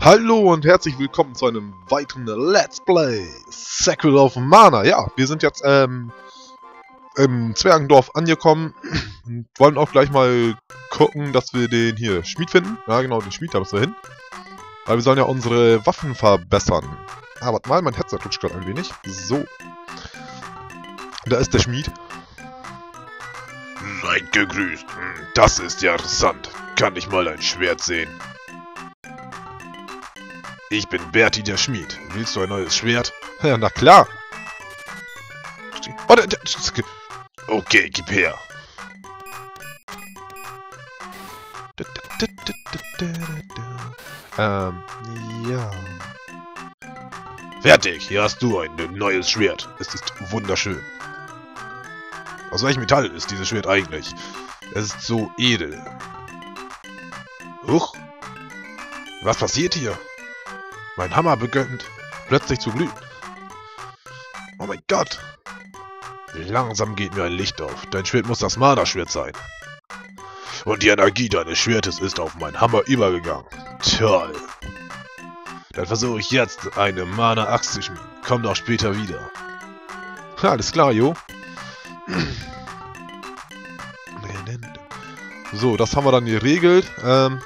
Hallo und herzlich willkommen zu einem weiteren Let's Play Secret of Mana. Ja, wir sind jetzt ähm, im Zwergendorf angekommen und wollen auch gleich mal gucken, dass wir den hier Schmied finden. Ja genau, den Schmied, da müssen wir hin. Weil wir sollen ja unsere Waffen verbessern. Ah, warte mal, mein Headset rutscht gerade ein wenig. So. Da ist der Schmied. Seid gegrüßt. Das ist ja interessant. Kann ich mal ein Schwert sehen? Ich bin Berti der Schmied. Willst du ein neues Schwert? Ja, na klar. Okay, gib her. Ähm, ja. Fertig, hier hast du ein neues Schwert. Es ist wunderschön. Aus welchem Metall ist dieses Schwert eigentlich? Es ist so edel. Huch! Was passiert hier? Mein Hammer beginnt plötzlich zu glühen. Oh mein Gott! Langsam geht mir ein Licht auf. Dein Schwert muss das Mana-Schwert sein. Und die Energie deines Schwertes ist auf meinen Hammer übergegangen. Toll! Dann versuche ich jetzt eine Mana-Axt zu schmieden. Komm doch später wieder. Alles klar, jo. So, das haben wir dann geregelt. Ähm,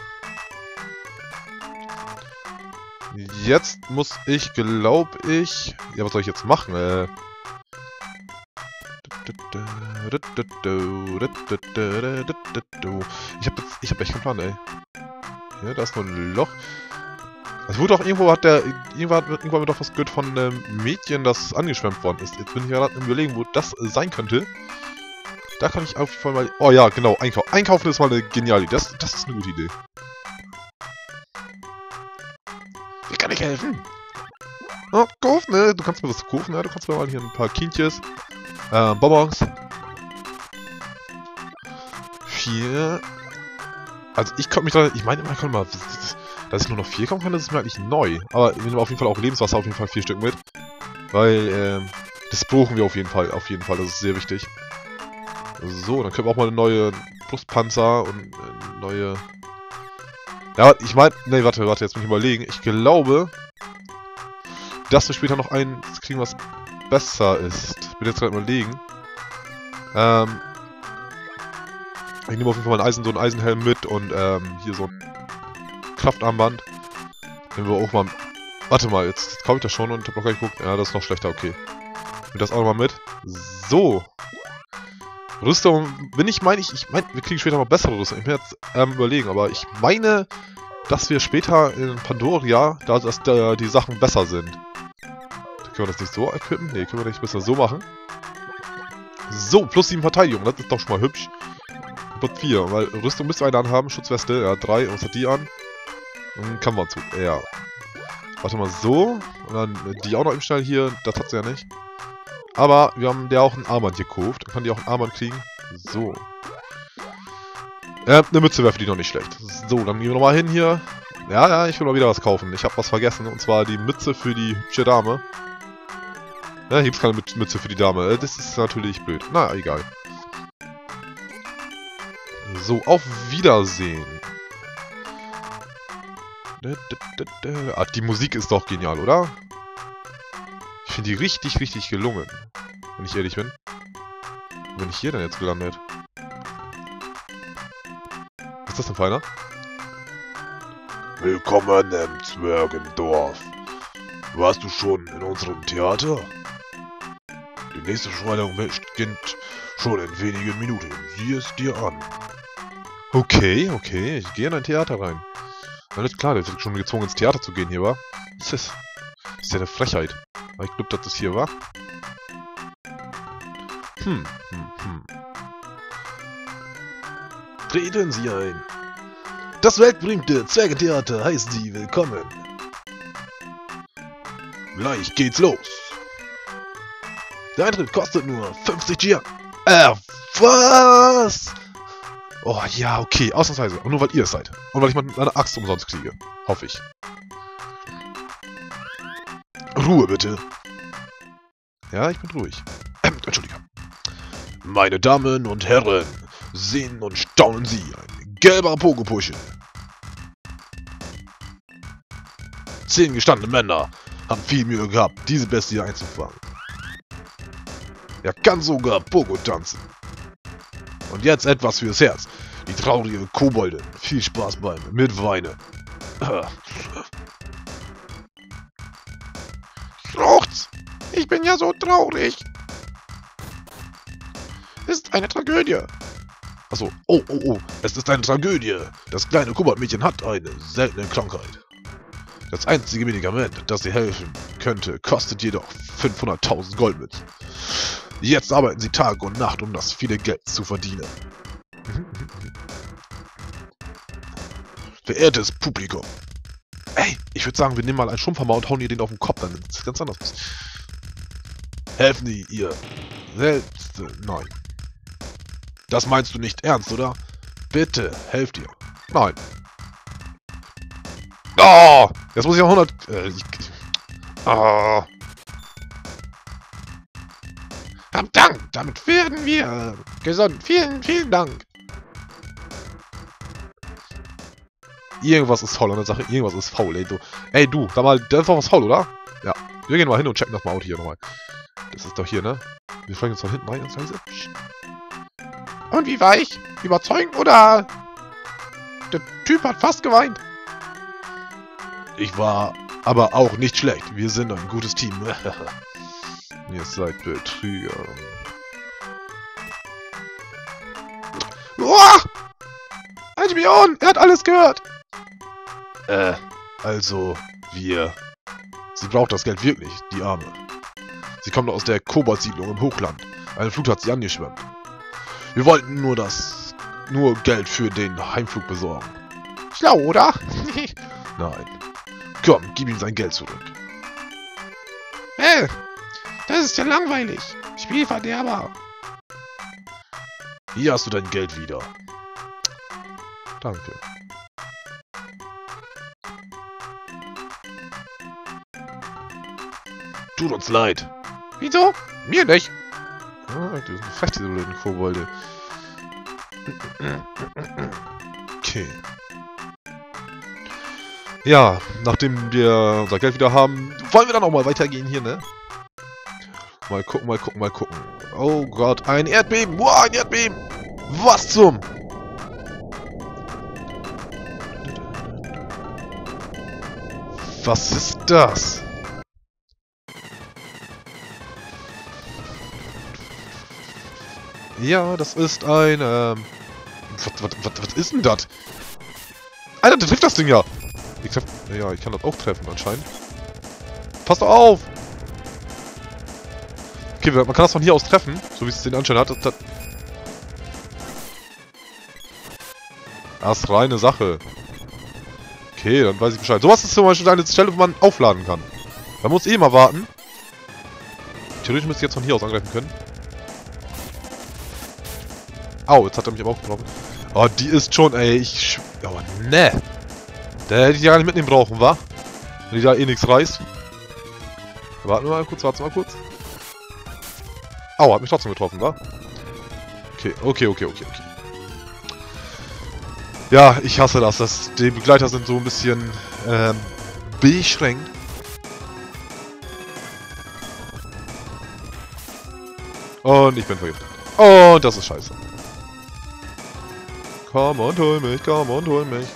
jetzt muss ich, glaube ich... Ja, was soll ich jetzt machen? Äh... Ich habe. Ich habe echt keinen Plan, ey. Ja, da ist nur ein Loch. Es wurde doch irgendwo, hat der... Irgendwann hat irgendwann doch was gehört von einem Mädchen, das angeschwemmt worden ist. Jetzt bin ich gerade im Überlegen, wo das sein könnte. Da kann ich auf jeden Fall mal... Oh ja, genau, Einkau einkaufen ist mal eine geniale Idee. Das, das ist eine gute Idee. Kann ich helfen? Oh, kaufen, ne? Du kannst mir was kaufen, ne? Du kannst mir mal hier ein paar Kindjes. Ähm, Bonbons. Vier. Also ich konnte mich da... Ich meine ich konnte mal... Dass ich nur noch vier kommen kann, das ist mir eigentlich neu. Aber wir nehmen auf jeden Fall auch Lebenswasser auf jeden Fall vier Stück mit. Weil, ähm... Das brauchen wir auf jeden Fall, auf jeden Fall. Das ist sehr wichtig. So, dann können wir auch mal eine neue Brustpanzer und äh, neue... Ja, ich meine... Ne, warte, warte, jetzt muss ich überlegen. Ich glaube, dass wir später noch eins kriegen, was besser ist. Ich bin jetzt gerade überlegen. Ähm... Ich nehme auf jeden Fall mal Eisen, so einen Eisenhelm mit und ähm, hier so ein Kraftarmband. Nehmen wir auch mal... Warte mal, jetzt, jetzt kaufe ich das schon und hab noch gar nicht geguckt. Ja, das ist noch schlechter, okay. Nimm das auch nochmal mit. So. Rüstung, bin ich, meine ich, ich meine, wir kriegen später noch bessere Rüstung. Ich bin jetzt ähm, überlegen, aber ich meine, dass wir später in Pandoria, da dass da die Sachen besser sind. Können wir das nicht so equippen? Ne, können wir nicht besser so machen. So, plus 7 Verteidigung, das ist doch schon mal hübsch. Plus 4, weil Rüstung müsste einer anhaben, Schutzweste, ja, 3, und was hat die an? Und Kampfanzug, ja. Warte mal, so. Und dann die auch noch im Schnell hier, das hat sie ja nicht. Aber wir haben der auch ein Armband gekauft. Kann die auch ein Armband kriegen. So. Ja, eine Mütze wäre für die noch nicht schlecht. So, dann gehen wir nochmal hin hier. Ja, ja, ich will mal wieder was kaufen. Ich habe was vergessen. Und zwar die Mütze für die hübsche Dame. Ja, hier gibt's keine Müt- Mütze für die Dame. Äh, Das ist natürlich blöd. Na, egal. So, auf Wiedersehen. Ah, die Musik ist doch genial, oder? Finde die richtig, richtig gelungen. Wenn ich ehrlich bin. Wo bin ich hier denn jetzt gelandet? Was ist das denn für einer? Willkommen im Zwergendorf. Warst du schon in unserem Theater? Die nächste Schreibung beginnt schon in wenigen Minuten. Sieh es dir an. Okay, okay. Ich gehe in ein Theater rein. Alles klar, der wird schon gezwungen ins Theater zu gehen hier, wa? Ist, das ist ja eine Frechheit. Ich glaube, dass das hier war. Hm, hm, hm. Treten Sie ein. Das weltberühmte Zwergentheater heißt Sie willkommen. Gleich geht's los. Der Eintritt kostet nur 50 Gia. Äh, was? Oh, ja, okay. Ausnahmsweise. Und nur weil ihr es seid. Und weil ich mal eine Axt umsonst kriege. Hoffe ich. Ruhe bitte. Ja, ich bin ruhig. Ähm, Entschuldige. Meine Damen und Herren, sehen und staunen Sie, ein gelber Pogopuschel. Zehn gestandene Männer haben viel Mühe gehabt, diese Bestie einzufangen. Er kann sogar Pogo tanzen. Und jetzt etwas fürs Herz. Die traurige Koboldin. Viel Spaß beim Mitweinen. Fruchts! Ich bin ja so traurig. Ist eine Tragödie. Achso, oh, oh, oh, es ist eine Tragödie. Das kleine Koboldmädchen hat eine seltene Krankheit. Das einzige Medikament, das ihr helfen könnte, kostet jedoch 500.000 Goldmünzen. Jetzt arbeiten sie Tag und Nacht, um das viele Geld zu verdienen. Verehrtes Publikum. Ich würde sagen, wir nehmen mal einen Schrumpfhammer und hauen ihr den auf den Kopf, dann sieht es ganz anders aus. Helfen Sie ihr selbst. Nein. Das meinst du nicht ernst, oder? Bitte, helft ihr. Nein. Oh! Jetzt muss ich auch 100... Äh, oh. Dank, damit werden wir gesund. Vielen, vielen Dank. Irgendwas ist faul an der Sache. Irgendwas ist faul, ey. Du. Ey, du, sag mal, da ist doch was faul, oder? Ja. Wir gehen mal hin und checken das mal out hier nochmal. Das ist doch hier, ne? Wir folgen uns von hinten rein. Und wie war ich? Überzeugend oder... Der Typ hat fast geweint. Ich war aber auch nicht schlecht. Wir sind ein gutes Team. Ihr seid Betrüger. Uah! Ein Spion! Er hat alles gehört! Äh, also, wir... Sie braucht das Geld wirklich, die Arme. Sie kommt aus der Kobold-Siedlung im Hochland. Eine Flut hat sie angeschwemmt. Wir wollten nur das... nur Geld für den Heimflug besorgen. Schlau, oder? Nein. Komm, gib ihm sein Geld zurück. Hä? Das ist ja langweilig. Spielverderber. Hier hast du dein Geld wieder. Danke. Tut uns leid. Wieso? Mir nicht. Ah, die sind frech, diese blöden Kobolde. Okay. Ja, nachdem wir unser Geld wieder haben, wollen wir dann auch mal weitergehen hier, ne? Mal gucken, mal gucken, mal gucken. Oh Gott, ein Erdbeben! Wow, ein Erdbeben! Was zum? Was ist das? Ja, das ist ein, ähm... Was, was, was, was ist denn das? Alter, der trifft das Ding ja! Ich treff, ja, ich kann das auch treffen anscheinend. Passt doch auf! Okay, man kann das von hier aus treffen, so wie es den Anschein hat. Das, das, das ist reine Sache. Okay, dann weiß ich Bescheid. Sowas ist zum Beispiel eine Stelle, wo man aufladen kann. Man muss eh mal warten. Theoretisch müsste ich jetzt von hier aus angreifen können. Au, jetzt hat er mich aber auch getroffen. Oh, die ist schon, ey, ich... Aber ne. Der hätte ich ja gar nicht mitnehmen brauchen, wa? Wenn die da eh nichts reißt. Warten wir mal kurz, warten wir mal kurz. Au, hat mich trotzdem getroffen, wa? Okay, okay, okay, okay, okay. Ja, ich hasse das. das die Begleiter sind so ein bisschen ähm, beschränkt. Und ich bin vergiftet. Und das ist scheiße. Komm und hol mich, komm und hol mich.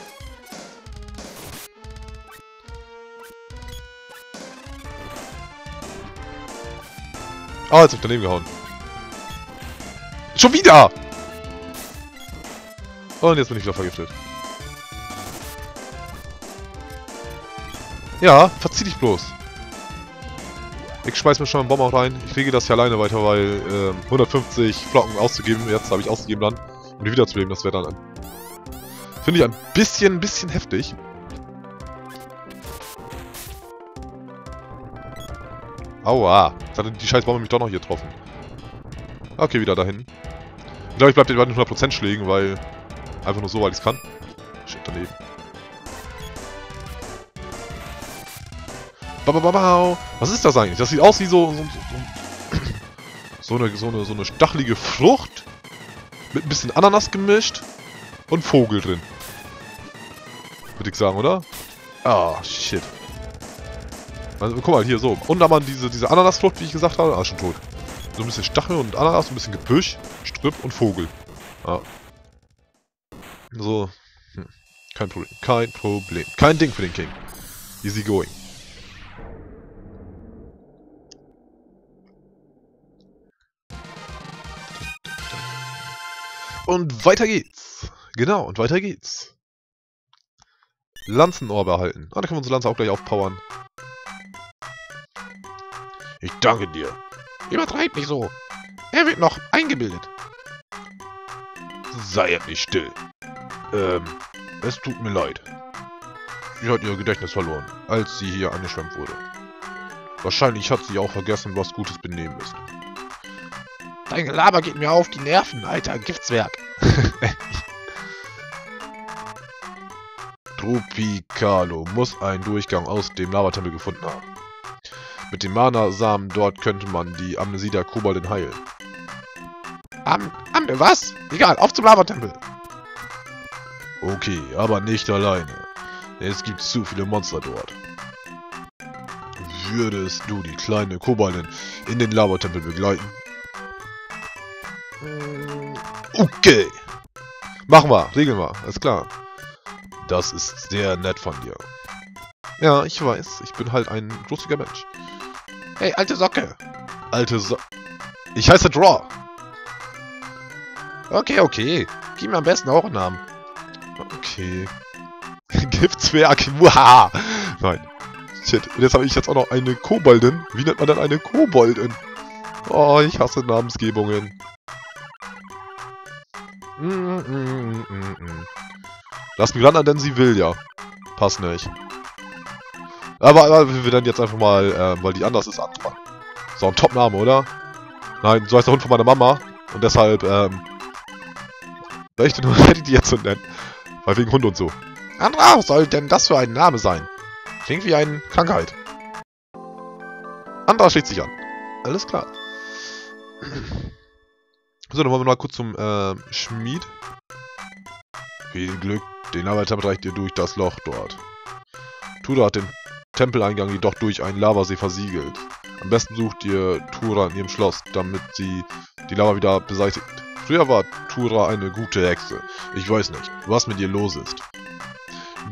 Ah, jetzt hab ich daneben gehauen. Schon wieder! Und jetzt bin ich wieder vergiftet. Ja, verzieh dich bloß. Ich schmeiß mir schon einen Bomber rein. Ich kriege das hier alleine weiter, weil ähm, 150 Flocken auszugeben, jetzt habe ich ausgegeben dann, um die wiederzuleben, das wäre dann... Finde ich ein bisschen, ein bisschen heftig. Aua. Jetzt hat die scheiß Bombe mich doch noch hier getroffen. Okay, wieder dahin. Ich glaube, ich bleibe bei den 100% Schlägen, weil... Einfach nur so, weil ich es kann. Shit, daneben. Babababau. Was ist das eigentlich? Das sieht aus wie so... So, so, so, eine, so, eine, so eine stachelige Frucht. Mit ein bisschen Ananas gemischt. Und Vogel drin. Würde ich sagen, oder? Ah, shit. Also, guck mal, hier so. Und da man diese, diese Ananasfrucht, wie ich gesagt habe. Ah, schon tot. So ein bisschen Stachel und Ananas, ein bisschen Gebüsch, Strip und Vogel. Ja. So. Hm. Kein Problem. Kein Problem. Kein Ding für den King. Easy going. Und weiter geht's. Genau, und weiter geht's. Lanzenohr behalten. Ah, da können wir unsere Lanze auch gleich aufpowern. Ich danke dir. Übertreib nicht so. Er wird noch eingebildet. Sei nicht still. Ähm, es tut mir leid. Sie hat ihr Gedächtnis verloren, als sie hier angeschwemmt wurde. Wahrscheinlich hat sie auch vergessen, was gutes Benehmen ist. Dein Gelaber geht mir auf die Nerven, alter Giftswerk. Tropicalo muss einen Durchgang aus dem Lavatempel gefunden haben. Mit dem Mana-Samen dort könnte man die Amnesie der Koboldin heilen. Am, am, was? Egal, auf zum Lavatempel. Okay, aber nicht alleine. Es gibt zu viele Monster dort. Würdest du die kleine Koboldin in den Lavatempel begleiten? Okay. Machen wir, regeln wir, alles klar. Das ist sehr nett von dir. Ja, ich weiß. Ich bin halt ein lustiger Mensch. Hey, alte Socke. Alte So... Ich heiße Draw. Okay, okay. Gib mir am besten auch einen Namen. Okay. Giftzwerg. Muhaha. Nein. Shit. Und jetzt habe ich jetzt auch noch eine Koboldin. Wie nennt man denn eine Koboldin? Oh, ich hasse Namensgebungen. Mm, mm, mm, mm. Lass mich ran, an, denn sie will ja. Passt nicht. Aber, aber wir werden jetzt einfach mal, äh, weil die anders ist, anfangen. So, ein Top-Name, oder? Nein, so heißt der Hund von meiner Mama. Und deshalb, ähm... Hätte ich die jetzt so nennen? Weil wegen Hund und so. Andra, was soll denn das für ein Name sein? Klingt wie eine Krankheit. Andra schlägt sich an. Alles klar. So, dann wollen wir mal kurz zum äh, Schmied. Viel Glück, den Arbeiter reicht ihr durch das Loch dort. Tura hat den Tempeleingang jedoch durch einen Lavasee versiegelt. Am besten sucht ihr Tura in ihrem Schloss, damit sie die Lava wieder beseitigt. Früher war Tura eine gute Hexe. Ich weiß nicht, was mit ihr los ist.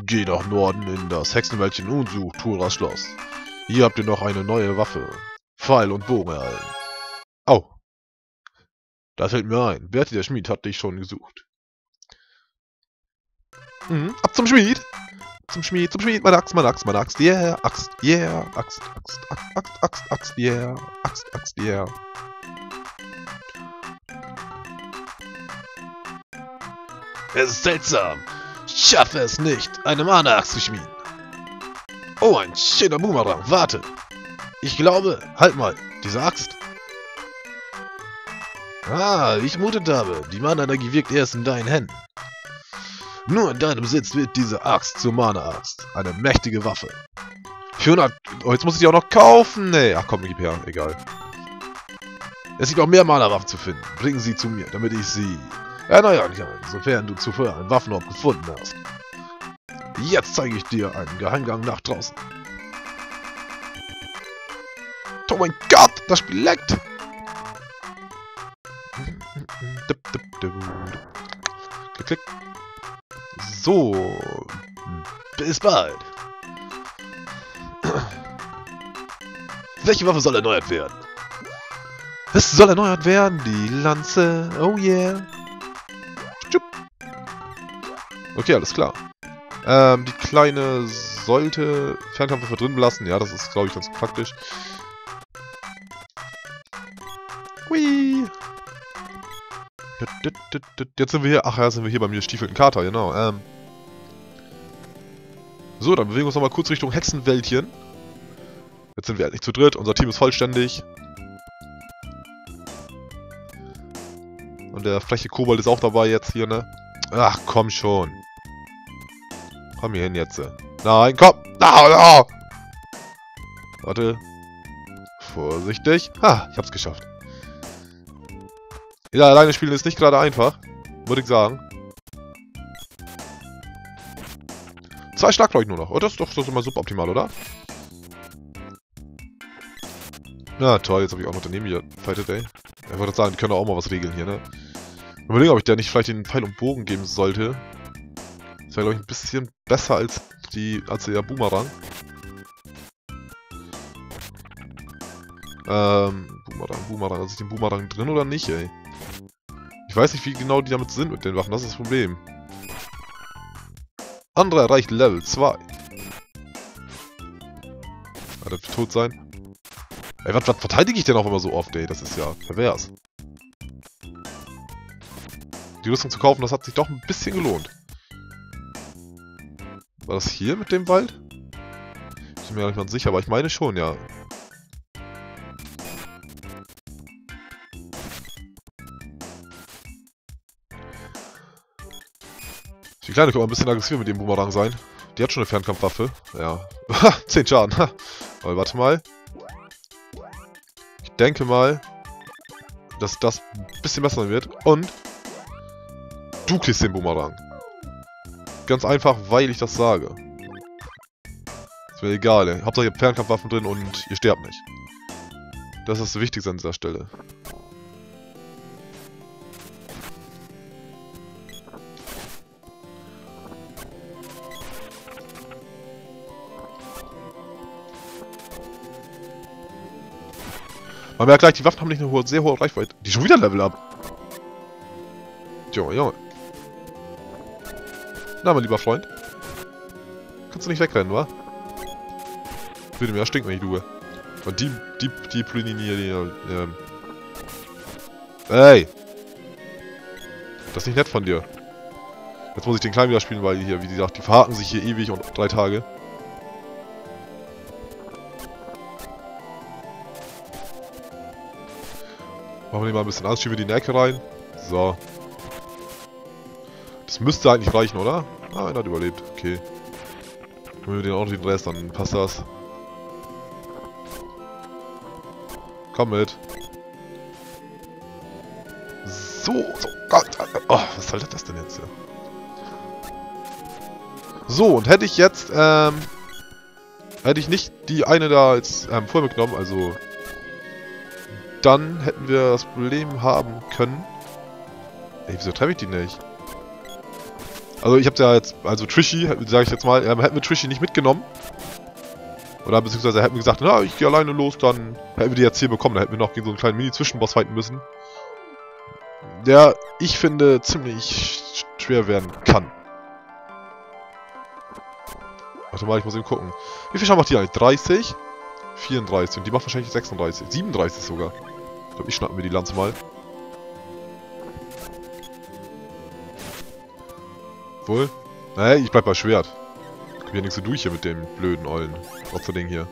Geh nach Norden in das Hexenwäldchen und such Turas Schloss. Hier habt ihr noch eine neue Waffe. Pfeil und Bogen erhalten. Oh. Da fällt mir ein, Berti der Schmied hat dich schon gesucht. Mhm. Ab zum Schmied! Zum Schmied, zum Schmied, meine Axt, meine Axt, meine Axt, yeah, Axt, yeah, Axt, Axt, Axt, Axt, Axt, yeah, Axt, Axt, yeah. Es ist seltsam. Schaffe es nicht, eine Mana-Axt zu schmieden. Oh, ein schöner Boomerang. Warte. Ich glaube... Halt mal. Diese Axt. Ah, ich mutet habe. Die Mana-Energie wirkt erst in deinen Händen. Nur in deinem Besitz wird diese Axt zur Mana-Axt. Eine mächtige Waffe. 400... Oh, jetzt muss ich die auch noch kaufen. Nee, ach komm, gib her. Egal. Es gibt auch mehr Mana-Waffen zu finden. Bringen sie zu mir, damit ich sie... Ja, naja, sofern du zuvor einen Waffenort gefunden hast. Jetzt zeige ich dir einen Geheimgang nach draußen. Oh mein Gott, das Spiel leckt! Klick, klick. So. Bis bald. Welche Waffe soll erneuert werden? Es soll erneuert werden, die Lanze. Oh yeah. Okay, alles klar. Ähm, die kleine sollte Fernkampfwaffe drin belassen. Ja, das ist, glaube ich, ganz praktisch. Hui. Jetzt sind wir hier. Ach ja, sind wir hier beim gestiefelten Kater, genau. Ähm. So, dann bewegen wir uns nochmal kurz Richtung Hexenwäldchen. Jetzt sind wir endlich zu dritt. Unser Team ist vollständig. Und der freche Kobold ist auch dabei jetzt hier, ne? Ach, komm schon. Komm hier hin jetzt. Nein, komm! No, no. Warte. Vorsichtig. Ha, ich hab's geschafft. Ja, alleine spielen ist nicht gerade einfach. Würde ich sagen. Zwei Schlag, glaube ich, nur noch. Oh, das ist doch das ist immer suboptimal, oder? Na toll, jetzt habe ich auch noch daneben hier Fighter Day. Ich wollte sagen, die können auch mal was regeln hier, ne? Überlege, ob ich da nicht vielleicht den Pfeil und Bogen geben sollte. Das wäre, glaube ich, ein bisschen besser als die als der Boomerang. Ähm, Boomerang, Boomerang. Also ist den Boomerang drin oder nicht, ey? Ich weiß nicht, wie genau die damit sind mit den Waffen. Das ist das Problem. Andere erreicht Level 2. Er wird tot sein. Ey, was, was verteidige ich denn auch immer so oft, ey? Das ist ja pervers. Die Rüstung zu kaufen, das hat sich doch ein bisschen gelohnt. War das hier mit dem Wald? Ich bin mir gar nicht mal sicher, aber ich meine schon, ja. Die Kleine könnte mal ein bisschen aggressiver mit dem Boomerang sein. Die hat schon eine Fernkampfwaffe. Ja. 10 Schaden. Aber warte mal. Ich denke mal, dass das ein bisschen besser wird. Und du kriegst den Boomerang. Ganz einfach, weil ich das sage. Ist mir egal, ey. Hauptsache ihr Fernkampfwaffen drin und ihr sterbt nicht. Das ist das Wichtigste an dieser Stelle. Man merkt gleich, die Waffen haben nicht eine hohe, sehr hohe Reichweite. Die schon wieder Level up. Junge, Junge. Na, mein lieber Freund. Kannst du nicht wegrennen, wa? Würde mir ja stinken, wenn ich lüge. Und die, die, die Plüninier, die, ähm... Ey! Das ist nicht nett von dir. Jetzt muss ich den Kleinen wieder spielen, weil hier, wie gesagt, die verhaken sich hier ewig und drei Tage. Machen wir den mal ein bisschen aus, schieben wir die in die Ecke rein. So. Das müsste eigentlich reichen, oder? Ah, einer hat überlebt. Okay. Wenn wir den auch noch den Rest, dann passt das. Komm mit. So, so. Oh, was soll das denn jetzt hier? So, und hätte ich jetzt, ähm... Hätte ich nicht die eine da als ähm, vorher mitgenommen, also... Dann hätten wir das Problem haben können... Ey, wieso treffe ich die nicht? Also ich hab's ja jetzt, also Trishy, sage ich jetzt mal, ähm, hätten wir Trishy nicht mitgenommen. Oder beziehungsweise hätten wir gesagt, na, ich gehe alleine los, dann hätten wir die jetzt hier bekommen. Dann hätten wir noch gegen so einen kleinen Mini-Zwischenboss fighten müssen. Der, ich finde, ziemlich schwer werden kann. Warte mal, ich muss eben gucken. Wie viel Schaden macht die eigentlich? 30? 34. Und die macht wahrscheinlich 36. 37 sogar. Ich glaube, ich schnappen mir die Lanze mal. Wohl? Naja, ich bleib bei Schwert. Ich komm hier nichts so durch hier mit dem blöden Ollen. Ding hier.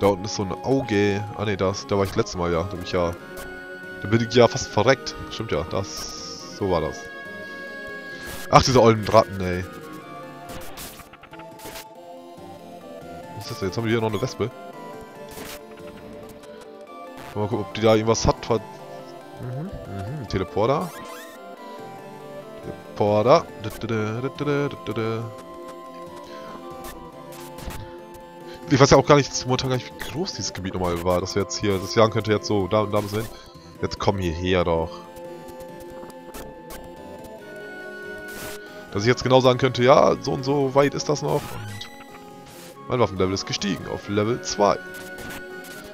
Da unten ist so ein Auge. Ah ne, da war ich das letzte Mal ja. Da bin ich ja. Da bin ich ja fast verreckt. Stimmt ja, das. So war das. Ach, diese ollen Ratten, ey. Was ist das denn? Jetzt haben wir hier noch eine Wespe. Mal gucken, ob die da irgendwas hat. Mhm, mhm, Teleporter. Teleporter. Ich weiß ja auch gar nicht, momentan gar nicht, wie groß dieses Gebiet nochmal war, dass wir jetzt hier, das sagen könnte jetzt so, da und da müssen wir hin. Jetzt komm hierher doch. Dass ich jetzt genau sagen könnte, ja, so und so weit ist das noch und mein Waffenlevel ist gestiegen auf Level 2.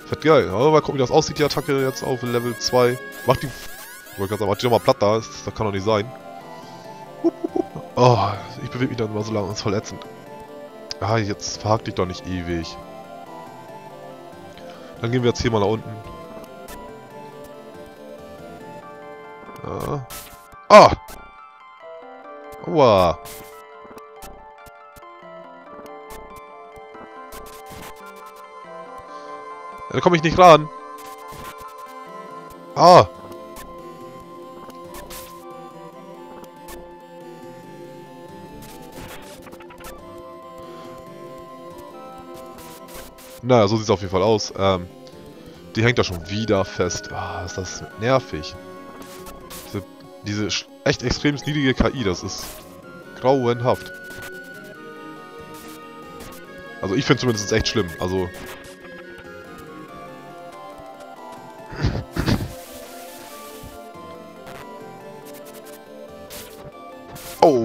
Fett geil. Aber mal gucken, wie das aussieht, die Attacke jetzt auf Level 2. Macht die... Ich wollte gerade sagen, macht die nochmal platt da. Das, das kann doch nicht sein. Oh, ich bewege mich dann immer so lange und ist voll ätzend. Ah, jetzt verhakt dich doch nicht ewig. Dann gehen wir jetzt hier mal nach unten. Ja. Ah! Aua! Da komme ich nicht ran. Ah! Naja, so sieht es auf jeden Fall aus. Ähm, die hängt da schon wieder fest. Ah, ist das nervig. Diese, diese echt extrem niedrige KI, das ist grauenhaft. Also ich finde zumindest echt schlimm. Also...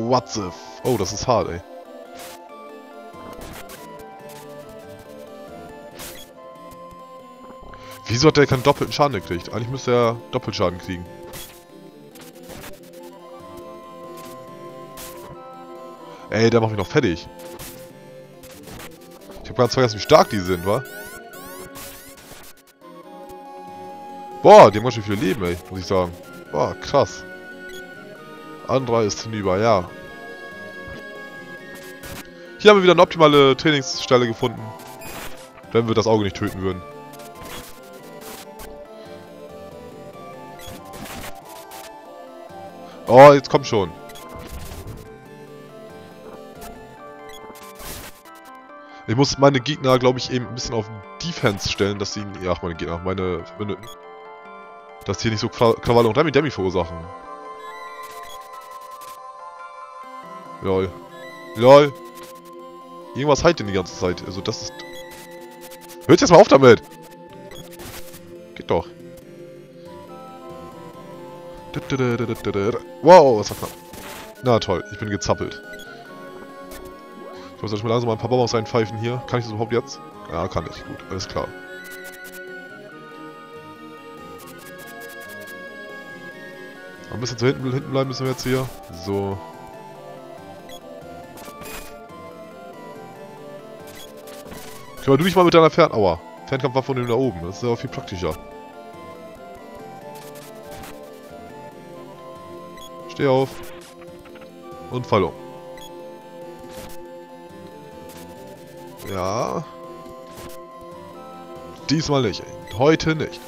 what the f... Oh, das ist hart, ey. Wieso hat der keinen doppelten Schaden gekriegt? Eigentlich müsste er Doppelschaden kriegen. Ey, der macht mich noch fertig. Ich hab ganz vergessen, wie stark die sind, wa? Boah, die haben ganz schön viele Leben, ey, muss ich sagen. Boah, krass. Andra ist hinüber, ja. Hier haben wir wieder eine optimale Trainingsstelle gefunden. Wenn wir das Auge nicht töten würden. Oh, jetzt komm schon. Ich muss meine Gegner, glaube ich, eben ein bisschen auf Defense stellen, dass sie... Ja, meine Gegner, meine Verbündeten. Dass sie nicht so Krawalle und Remi Demi verursachen. Lol. Lol. Irgendwas heilt denn die ganze Zeit. Also das ist... Hört jetzt mal auf damit! Geht doch. Wow, was war knapp. Na toll, ich bin gezappelt. Ich muss erstmal langsam mal ein paar Bonbons reinpfeifen hier. Kann ich das überhaupt jetzt? Ja, kann ich. Gut, alles klar. Ein bisschen zu hinten, hinten bleiben müssen wir jetzt hier. So. Kümmer du dich mal mit deiner Fern... Aua. Fernkampfwaffe von dem da oben. Das ist ja auch viel praktischer. Steh auf. Und fall um. Ja. Diesmal nicht. Heute nicht.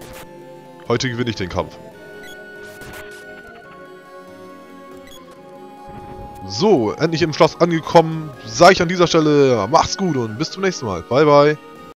Heute gewinne ich den Kampf. So, endlich im Schloss angekommen. Sag ich an dieser Stelle, macht's gut und bis zum nächsten Mal. Bye, bye.